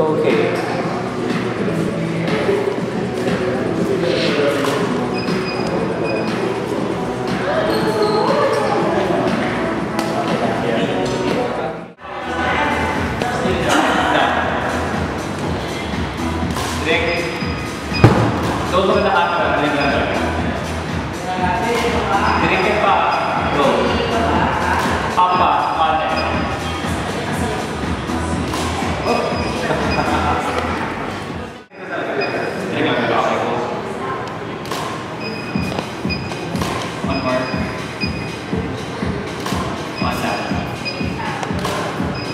Okay. Direk. Doon ka na